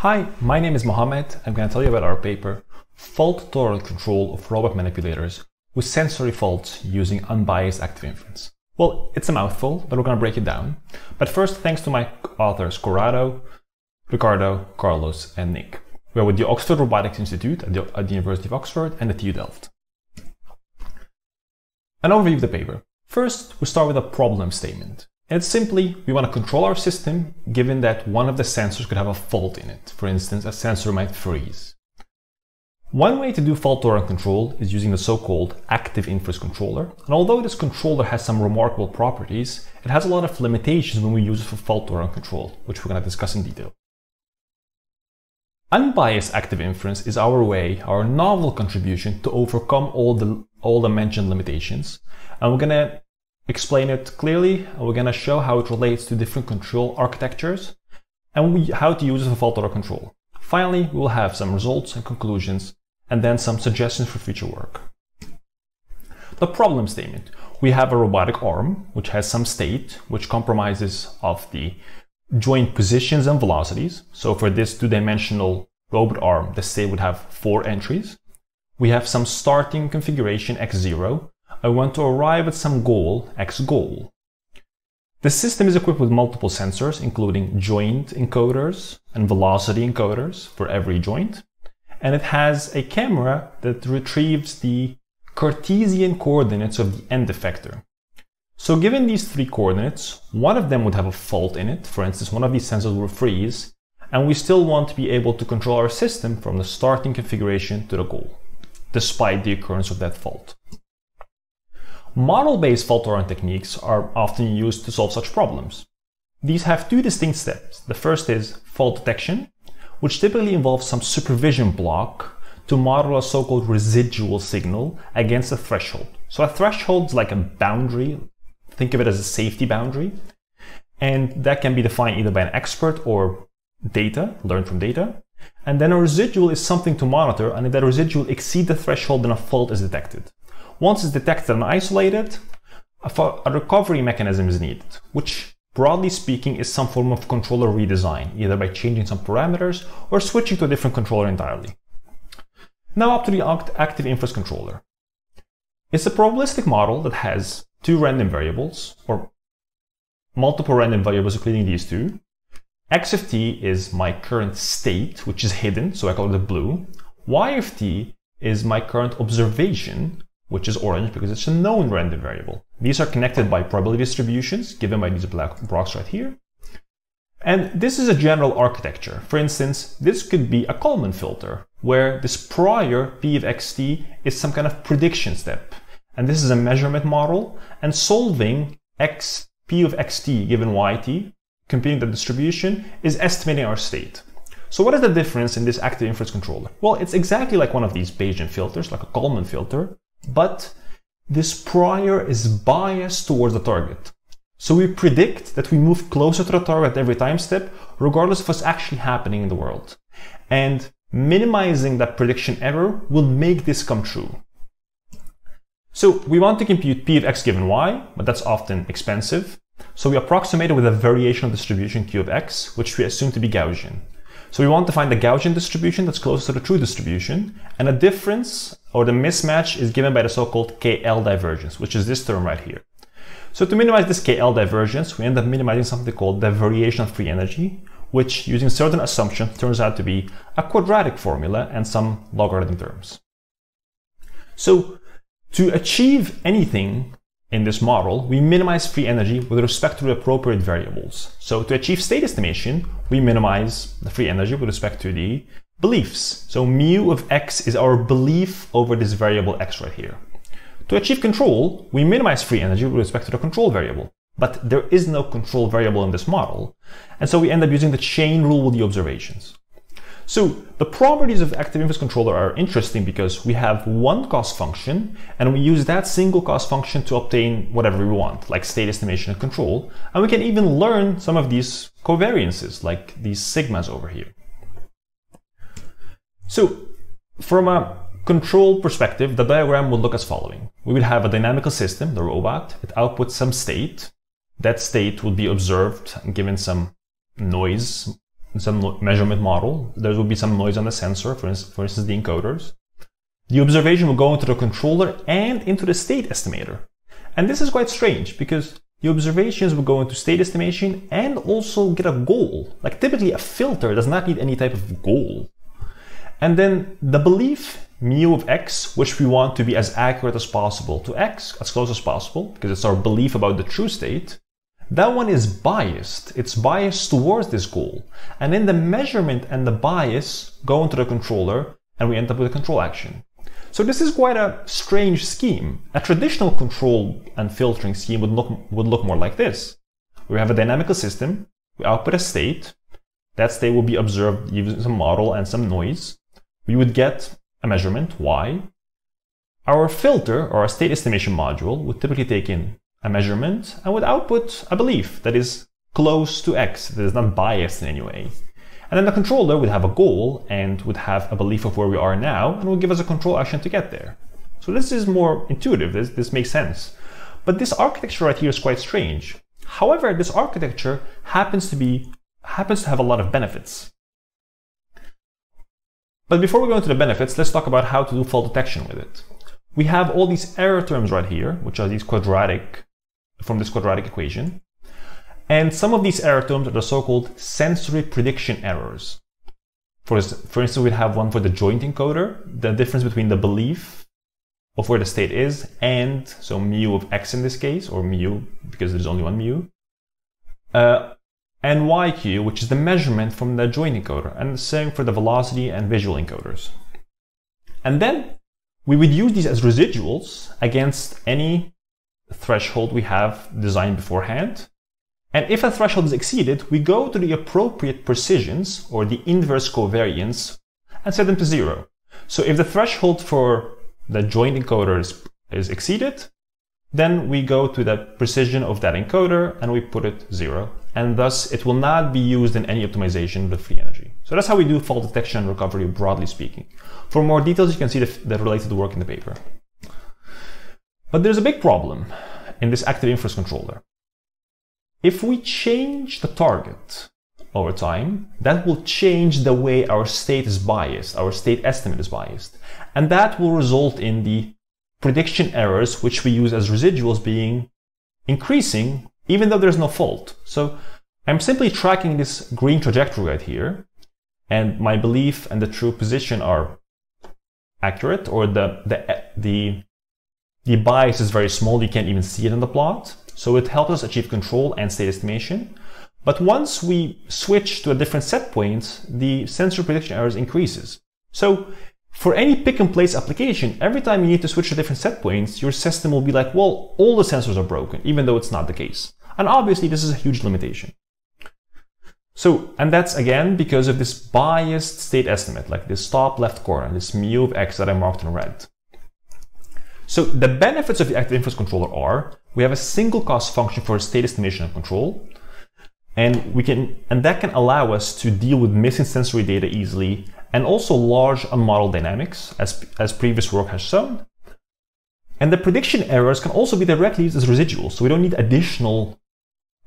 Hi, my name is Mohamed. I'm going to tell you about our paper, Fault Tolerant Control of Robot Manipulators with Sensory Faults Using Unbiased Active Inference. Well, it's a mouthful, but we're going to break it down. But first, thanks to my authors Corrado, Riccardo, Carlos, and Nick. We're with the Oxford Robotics Institute at the, at the University of Oxford and the TU Delft. An overview of the paper. First, we start with a problem statement. And simply, we want to control our system given that one of the sensors could have a fault in it. For instance, a sensor might freeze. One way to do fault tolerant control is using the so-called active inference controller. And although this controller has some remarkable properties, it has a lot of limitations when we use it for fault tolerant control, which we're going to discuss in detail. Unbiased active inference is our way, our novel contribution to overcome all the, all the mentioned limitations. And we're going to explain it clearly, we're going to show how it relates to different control architectures, and we, how to use for fault tolerant control. Finally, we will have some results and conclusions, and then some suggestions for future work. The problem statement. We have a robotic arm, which has some state, which compromises of the joint positions and velocities. So for this two-dimensional robot arm, the state would have four entries. We have some starting configuration x0. I want to arrive at some goal, x goal. The system is equipped with multiple sensors, including joint encoders and velocity encoders for every joint. And it has a camera that retrieves the Cartesian coordinates of the end effector. So given these three coordinates, one of them would have a fault in it. For instance, one of these sensors will freeze, and we still want to be able to control our system from the starting configuration to the goal, despite the occurrence of that fault. Model-based fault tolerant techniques are often used to solve such problems. These have two distinct steps. The first is fault detection, which typically involves some supervision block to model a so-called residual signal against a threshold. So a threshold is like a boundary Think of it as a safety boundary. And that can be defined either by an expert or data, learned from data. And then a residual is something to monitor, and if that residual exceeds the threshold, then a fault is detected. Once it's detected and isolated, a recovery mechanism is needed, which broadly speaking is some form of controller redesign, either by changing some parameters or switching to a different controller entirely. Now up to the active inference controller. It's a probabilistic model that has two random variables, or multiple random variables including these two. x of t is my current state, which is hidden, so I call it blue. y of t is my current observation, which is orange because it's a known random variable. These are connected by probability distributions given by these black blocks right here. And this is a general architecture. For instance, this could be a Kalman filter, where this prior p of xt is some kind of prediction step. And this is a measurement model. And solving x p of xt given yt, computing the distribution, is estimating our state. So what is the difference in this active inference controller? Well, it's exactly like one of these Bayesian filters, like a Kalman filter, but this prior is biased towards the target. So we predict that we move closer to the target every time step, regardless of what's actually happening in the world. And minimizing that prediction error will make this come true. So we want to compute p of x given y, but that's often expensive. So we approximate it with a variational distribution q of x, which we assume to be Gaussian. So we want to find the Gaussian distribution that's closest to the true distribution, and a difference or the mismatch is given by the so-called KL divergence, which is this term right here. So to minimize this KL divergence, we end up minimizing something called the variation of free energy, which using certain assumptions turns out to be a quadratic formula and some logarithm terms. So to achieve anything in this model, we minimize free energy with respect to the appropriate variables. So to achieve state estimation, we minimize the free energy with respect to the beliefs. So mu of x is our belief over this variable x right here. To achieve control, we minimize free energy with respect to the control variable. But there is no control variable in this model, and so we end up using the chain rule with the observations. So the properties of active inference controller are interesting because we have one cost function and we use that single cost function to obtain whatever we want, like state estimation and control. And we can even learn some of these covariances, like these sigmas over here. So from a control perspective, the diagram would look as following. We would have a dynamical system, the robot. It outputs some state. That state would be observed and given some noise some measurement model. There would be some noise on the sensor, for instance, for instance, the encoders. The observation will go into the controller and into the state estimator. And this is quite strange because the observations will go into state estimation and also get a goal. Like typically a filter does not need any type of goal. And then the belief mu of x, which we want to be as accurate as possible to x, as close as possible, because it's our belief about the true state, that one is biased. It's biased towards this goal. And then the measurement and the bias go into the controller and we end up with a control action. So this is quite a strange scheme. A traditional control and filtering scheme would look, would look more like this. We have a dynamical system, we output a state, that state will be observed using some model and some noise. We would get a measurement, y. Our filter or our state estimation module would typically take in a measurement and would output a belief that is close to x, that is not biased in any way. And then the controller would have a goal and would have a belief of where we are now and would give us a control action to get there. So this is more intuitive, this, this makes sense. But this architecture right here is quite strange. However, this architecture happens to be happens to have a lot of benefits. But before we go into the benefits, let's talk about how to do fault detection with it. We have all these error terms right here, which are these quadratic, from this quadratic equation. And some of these error terms are the so-called sensory prediction errors. For, for instance, we'd have one for the joint encoder, the difference between the belief of where the state is and, so mu of x in this case, or mu, because there's only one mu, uh, and yq, which is the measurement from the joint encoder, and the same for the velocity and visual encoders. And then we would use these as residuals against any threshold we have designed beforehand, and if a threshold is exceeded, we go to the appropriate precisions or the inverse covariance and set them to zero. So if the threshold for the joint encoder is, is exceeded, then we go to the precision of that encoder and we put it zero. And thus it will not be used in any optimization with free energy. So that's how we do fault detection and recovery broadly speaking. For more details, you can see the, the related work in the paper. But there's a big problem in this active inference controller. If we change the target over time, that will change the way our state is biased, our state estimate is biased. And that will result in the prediction errors, which we use as residuals being increasing, even though there's no fault. So I'm simply tracking this green trajectory right here, and my belief and the true position are accurate, or the, the, the, the bias is very small, you can't even see it in the plot. So it helps us achieve control and state estimation. But once we switch to a different set point, the sensor prediction errors increases. So for any pick and place application, every time you need to switch to different set points, your system will be like, well, all the sensors are broken, even though it's not the case. And obviously this is a huge limitation. So, and that's again because of this biased state estimate, like this top left corner, this mu of x that I marked in red. So the benefits of the active inference controller are we have a single cost function for state estimation and control. And we can and that can allow us to deal with missing sensory data easily and also large unmodeled dynamics as, as previous work has shown. And the prediction errors can also be directly used as residuals, so we don't need additional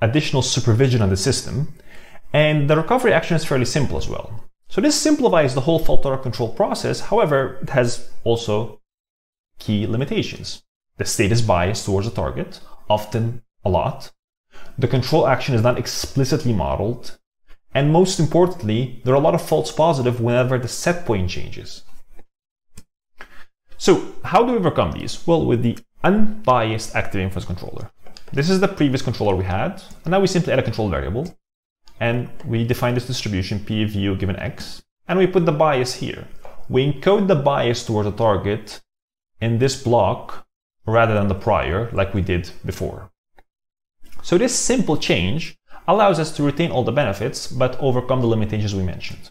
additional supervision on the system. And the recovery action is fairly simple as well. So this simplifies the whole fault tolerant control process. However, it has also key limitations. The state is biased towards the target, often a lot. The control action is not explicitly modeled. And most importantly, there are a lot of false positive whenever the set point changes. So how do we overcome these? Well, with the unbiased active inference controller. This is the previous controller we had, and now we simply add a control variable, and we define this distribution p of u given x, and we put the bias here. We encode the bias towards the target in this block rather than the prior like we did before. So this simple change allows us to retain all the benefits but overcome the limitations we mentioned.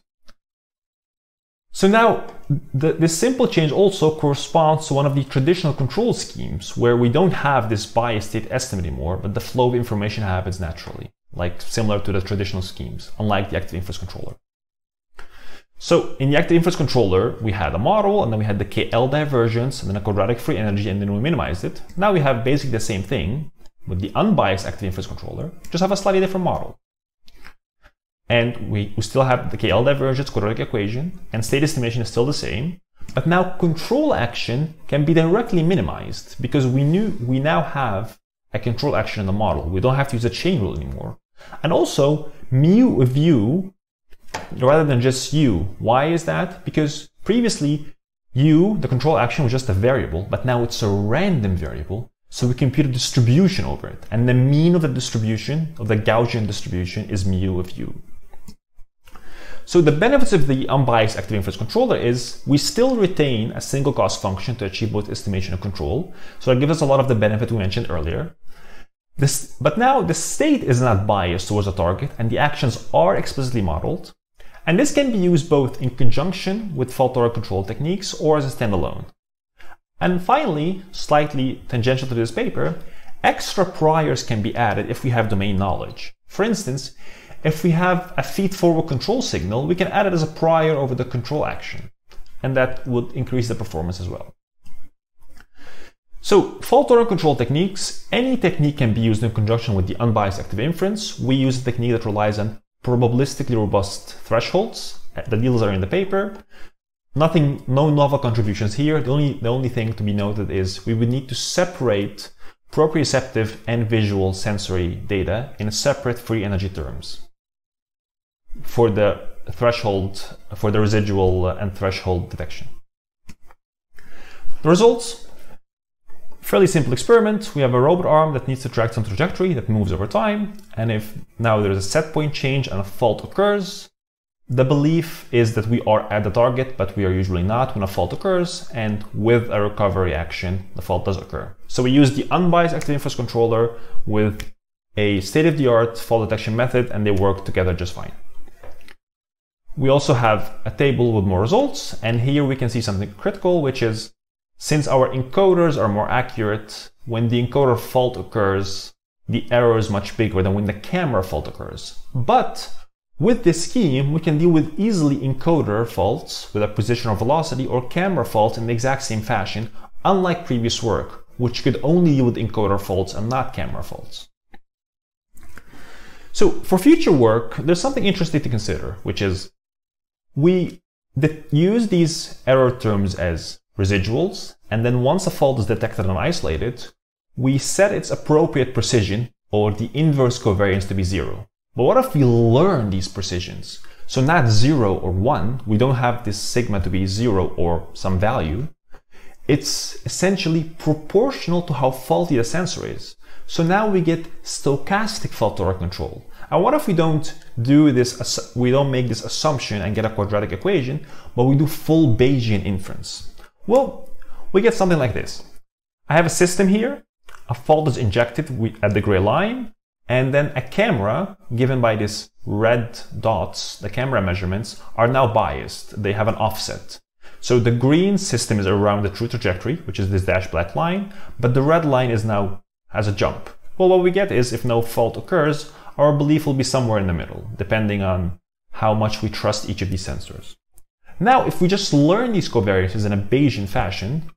So now, the, this simple change also corresponds to one of the traditional control schemes where we don't have this bias state estimate anymore, but the flow of information happens naturally, like similar to the traditional schemes, unlike the active inference controller. So in the active inference controller, we had a model and then we had the KL divergence and then a quadratic free energy and then we minimized it. Now we have basically the same thing with the unbiased active inference controller, just have a slightly different model. And we, we still have the KL divergence quadratic equation, and state estimation is still the same. But now control action can be directly minimized because we knew we now have a control action in the model. We don't have to use a chain rule anymore. And also mu of u rather than just u. Why is that? Because previously u, the control action was just a variable, but now it's a random variable. So we compute a distribution over it. And the mean of the distribution, of the Gaussian distribution, is mu of u. So the benefits of the unbiased active inference controller is we still retain a single cost function to achieve both estimation and control. So it gives us a lot of the benefit we mentioned earlier. This, but now the state is not biased towards a target and the actions are explicitly modeled. And this can be used both in conjunction with fault tolerant control techniques or as a standalone. And finally, slightly tangential to this paper, extra priors can be added if we have domain knowledge. For instance, if we have a feed-forward control signal, we can add it as a prior over the control action, and that would increase the performance as well. So fault-tolerant control techniques, any technique can be used in conjunction with the unbiased active inference. We use a technique that relies on probabilistically robust thresholds. Uh, the details are in the paper. Nothing, no novel contributions here. The only, the only thing to be noted is we would need to separate proprioceptive and visual sensory data in separate free energy terms for the threshold, for the residual and threshold detection. The results, fairly simple experiment. We have a robot arm that needs to track some trajectory that moves over time. And if now there's a set point change and a fault occurs, the belief is that we are at the target, but we are usually not when a fault occurs. And with a recovery action, the fault does occur. So we use the unbiased active inference controller with a state-of-the-art fault detection method, and they work together just fine. We also have a table with more results, and here we can see something critical, which is since our encoders are more accurate, when the encoder fault occurs, the error is much bigger than when the camera fault occurs. But with this scheme, we can deal with easily encoder faults with a position or velocity or camera faults in the exact same fashion, unlike previous work, which could only deal with encoder faults and not camera faults. So for future work, there's something interesting to consider, which is we use these error terms as residuals, and then once a fault is detected and isolated, we set its appropriate precision or the inverse covariance to be zero. But what if we learn these precisions? So not zero or one, we don't have this sigma to be zero or some value. It's essentially proportional to how faulty the sensor is. So now we get stochastic fault tolerant control. And what if we don't do this, we don't make this assumption and get a quadratic equation, but we do full Bayesian inference? Well, we get something like this. I have a system here, a fault is injected at the gray line, and then a camera given by these red dots, the camera measurements, are now biased. They have an offset. So the green system is around the true trajectory, which is this dashed black line, but the red line is now has a jump. Well, what we get is if no fault occurs, our belief will be somewhere in the middle, depending on how much we trust each of these sensors. Now, if we just learn these covariances in a Bayesian fashion,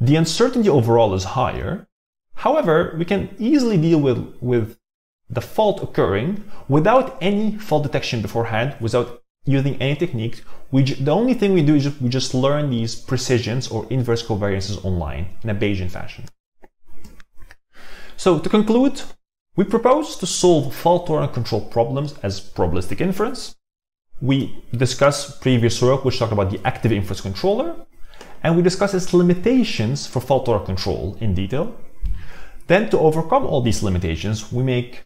the uncertainty overall is higher. However, we can easily deal with, with the fault occurring without any fault detection beforehand, without using any technique. We the only thing we do is just, we just learn these precisions or inverse covariances online in a Bayesian fashion. So to conclude, we propose to solve fault-tolerant control problems as probabilistic inference. We discuss previous work which talked about the active inference controller, and we discuss its limitations for fault-tolerant control in detail. Then to overcome all these limitations, we make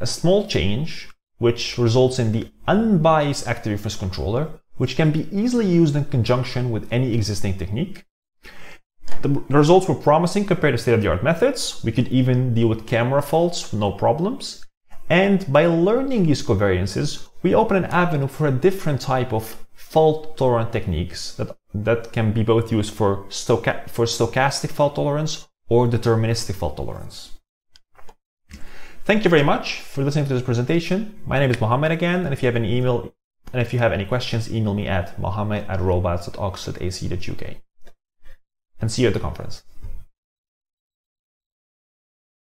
a small change which results in the unbiased active inference controller, which can be easily used in conjunction with any existing technique. The results were promising compared to state-of-the-art methods. We could even deal with camera faults no problems. And by learning these covariances, we open an avenue for a different type of fault-tolerant techniques that, that can be both used for, for stochastic fault tolerance or deterministic fault tolerance. Thank you very much for listening to this presentation. My name is Mohamed again, and if you have any email and if you have any questions, email me at mohammed at robots.oxford.ac.uk and see you at the conference.